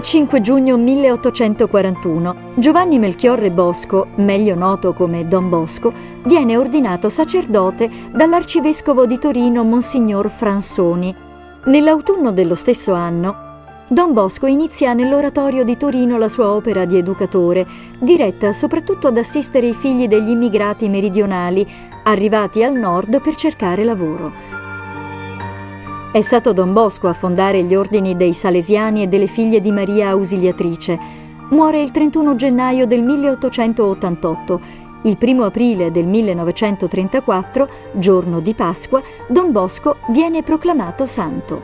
5 giugno 1841. Giovanni Melchiorre Bosco, meglio noto come Don Bosco, viene ordinato sacerdote dall'arcivescovo di Torino Monsignor Fransoni. Nell'autunno dello stesso anno, Don Bosco inizia nell'oratorio di Torino la sua opera di educatore, diretta soprattutto ad assistere i figli degli immigrati meridionali arrivati al nord per cercare lavoro. È stato Don Bosco a fondare gli ordini dei Salesiani e delle figlie di Maria Ausiliatrice. Muore il 31 gennaio del 1888. Il 1 aprile del 1934, giorno di Pasqua, Don Bosco viene proclamato santo.